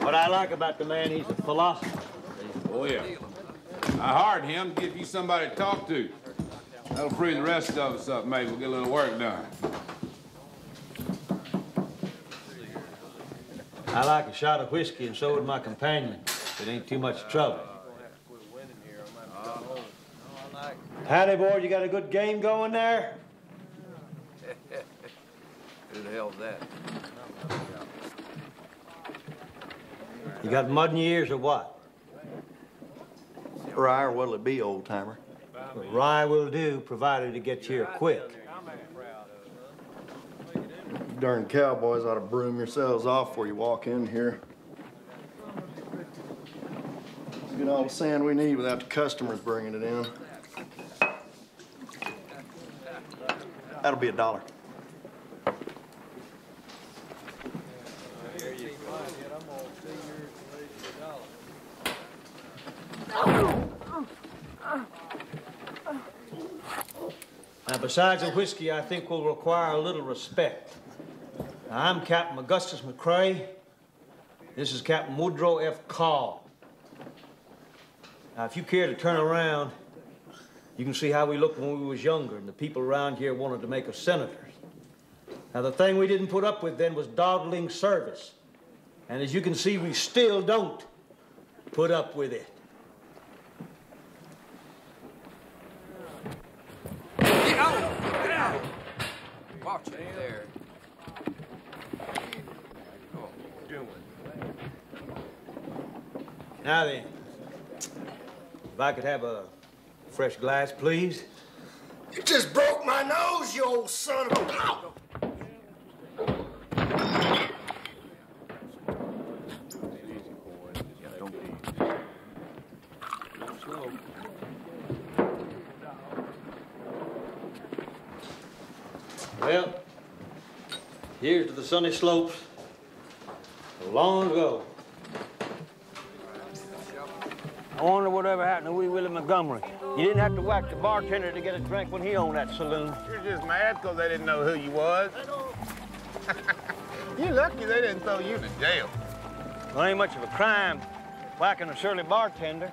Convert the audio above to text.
What I like about the man, he's a philosopher. Oh, yeah. I hired him to give you somebody to talk to. That'll free the rest of us up, maybe. We'll get a little work done. I like a shot of whiskey, and so would my companion. It ain't too much trouble. Howdy, boy. You got a good game going there? Who the hell's that? You got mud in your ears or what? Rye, or what'll it be, old timer? Rye will do, provided it gets here quick. Darn cowboys ought to broom yourselves off before you walk in here. Let's get all the sand we need without the customers bringing it in. That'll be a dollar. Now, besides the whiskey, I think we'll require a little respect. Now, I'm Captain Augustus McCrae. This is Captain Woodrow F. Call. Now, if you care to turn around, you can see how we looked when we was younger, and the people around here wanted to make us senators. Now, the thing we didn't put up with then was dawdling service. And as you can see, we still don't put up with it. Get out! Get out! Watch it there. Now then, if I could have a fresh glass, please. You just broke my nose, you old son of a... Well, here's to the sunny slopes long ago. I wonder whatever happened to Wee Willie Montgomery. You didn't have to whack the bartender to get a drink when he owned that saloon. You're just mad because they didn't know who you was. You're lucky they didn't throw you to jail. Well, ain't much of a crime whacking a surly bartender.